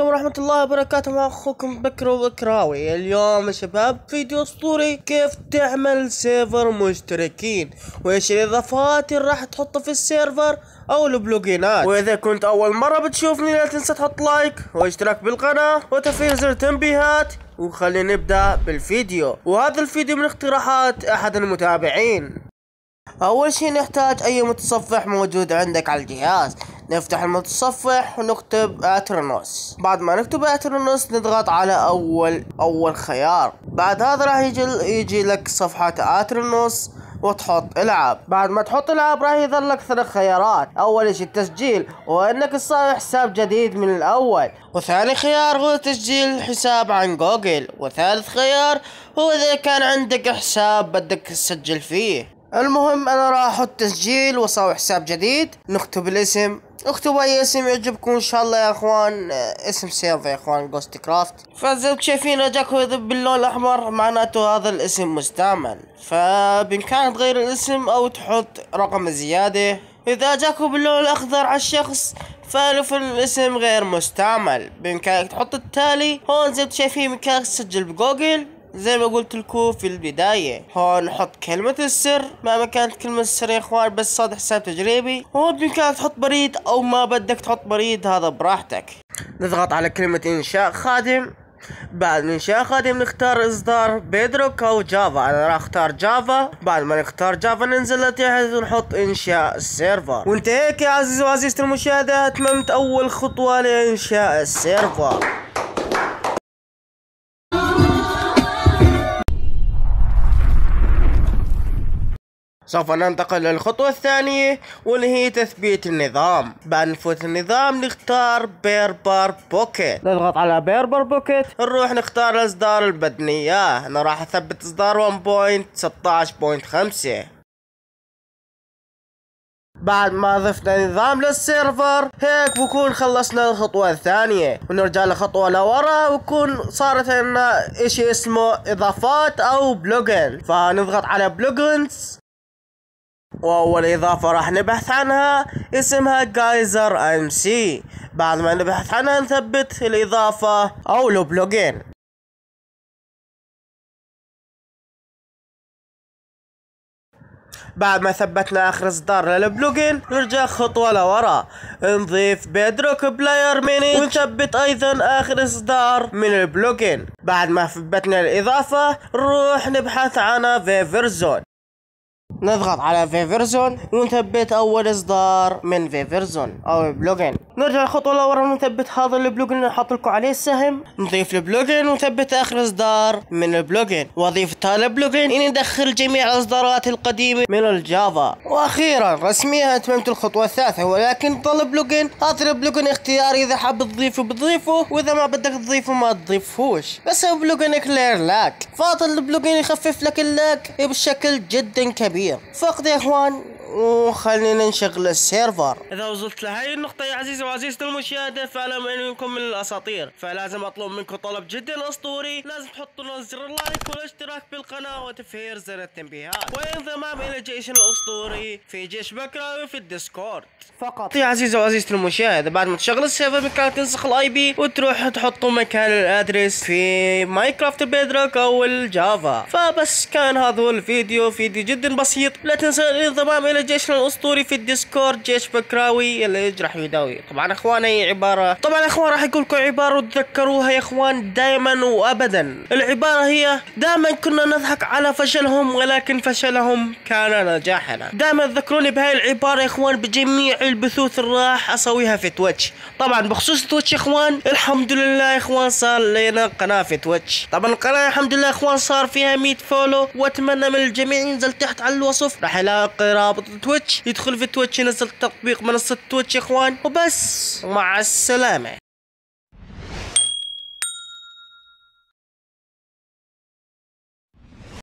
عليكم ورحمة الله وبركاته. مع أخوكم بكر بكراوي اليوم يا شباب فيديو أسطوري. كيف تعمل server مشتركين؟ وايش الاضافات اللي راح تحطها في ال server أو البلوجينات. وإذا كنت أول مرة بتشوفني لا تنسى تحط like واشتراك بالقناة وتفعيل زر التنبيهات. وخلينا نبدأ بالفيديو. وهذا الفيديو من اقتراحات أحد المتابعين. أول شي نحتاج أي متصفح موجود عندك على الجهاز. نفتح المتصفح ونكتب Aternos بعد ما نكتب Aternos نضغط على أول أول خيار. بعد هذا راح يجي يجي لك صفحة Aternos وتحط إلعب. بعد ما تحط إلعب راح يظهر لك ثلاث خيارات. أول شيء التسجيل وإنك تسوي حساب جديد من الأول. وثاني خيار هو تسجيل حساب عن جوجل. وثالث خيار هو إذا كان عندك حساب بدك تسجل فيه. المهم أنا راح أحط تسجيل وأسوي حساب جديد. نكتب الاسم. اكتبوا اي اسم يعجبكم ان شاء الله يا اخوان اسم server يا اخوان Ghost Craft فزي ما شايفين اجاكم باللون الاحمر معناته هذا الاسم مستعمل. فبامكانك تغير الاسم أو تحط رقم زيادة اذا اجاكم باللون الاخضر على الشخص فالف الاسم غير مستعمل. بامكانك تحط التالي هون زي ما شايفين بامكانك تسجل بجوجل زي ما قلت لكم في البداية هون نحط كلمة السر. مهما كانت كلمة السر يا إخوان بس هاد حساب تجريبي. هون بامكانك تحط بريد أو ما بدك تحط بريد هذا براحتك. نضغط على كلمة إنشاء خادم. بعد إنشاء خادم نختار إصدار Bedrock أو Java. أنا راح أختار Java. بعد ما نختار Java ننزل لتحت ونحط إنشاء ال server وانت هيك يا عزيزي وعزيزتي المشاهدة اتممت أول خطوة لإنشاء ال server. سوف ننتقل للخطوة الثانية واللي هي تثبيت النظام. بعد نفوت النظام نختار Paper Bukkit نضغط على Paper Bukkit نروح نختار الإصدار اللي بدنا اياه أنا راح أثبت إصدار 1.16.5 بعد ما ضفنا نظام لل server هيك بكون خلصنا الخطوة الثانية. ونرجع لخطوة لورا وكون صارت لنا إشي اسمه إضافات أو plugin فنضغط على plugins واول اضافة راح نبحث عنها. اسمها GeyserMC. بعد ما نبحث عنها نثبت الإضافة أو ال plugin. بعد ما ثبتنا آخر إصدار للبلوجين نرجع خطوة لورا. نضيف بيدروك بلاير ميني. ونثبت أيضا آخر إصدار من البلوجين. بعد ما ثبتنا الإضافة نروح نبحث عنها في فيرزون نضغط على فيفرزون ونثبت أول إصدار من فيفرزون أو بلوجن نرجع خطوة لورا ونثبت هذا البلوجن نحط لكم عليه السهم. نضيف البلوجن ونثبت آخر إصدار من البلوجن. وأضيف تالي بلوجن. إني ندخل جميع الإصدارات القديمة من الجافا. وأخيرا رسميا أتممت الخطوة الثالثة. ولكن ضل بلوجن. هذا البلوجن اختياري. إذا حاب تضيفه بتضيفه. وإذا ما بدك تضيفه ما تضيفهوش. بس بلوجن ClearLag. فهذا ال plugin يخفف لك ال lag بشكل جدا كبير. فقط يا إخوان وخلينا نشغل ال server. إذا وصلت لهي النقطة يا عزيزي وعزيزتي المشاهدة فاعلم انكم من الأساطير. فلازم أطلب منكم طلب جدا أسطوري. لازم تحطوا لنا زر ال like والاشتراك بالقناة وتفعيل زر التنبيهات. والانضمام إلى جيشنا الاسطوري في جيش بكراوي في ال Discord. فقط. يا عزيزي وعزيزتي المشاهدة بعد ما تشغل ال server بكان تنسخ ال IP وتروح تحطوا مكان ال address في Minecraft Bedrock أو ال Java. فبس كان هذا هو الفيديو. فيديو جدا بسيط. لا تنسى الانضمام إلى جيشنا الأسطوري في ال Discord جيش بكراوي اللي يجرح يداوي. طبعا إخواني عبارة طبعا إخوان راح يقول لكم عبارة تذكروها يا إخوان دائما وابدا. العبارة هي دائما كنا نضحك على فشلهم ولكن فشلهم كان نجاحنا. دائما تذكروني بهاي العبارة يا إخوان بجميع البثوث اللي راح أسويها في Twitch. طبعا بخصوص Twitch يا إخوان الحمد لله يا إخوان صار لنا قناة في Twitch. طبعا القناة الحمد لله يا إخوان صار فيها 100 follow وأتمنى من الجميع ينزل تحت على الوصف. راح يلاقي رابط Twitch يدخل في Twitch ينزل تطبيق منصة Twitch يا إخوان. وبس. ومع السلامة.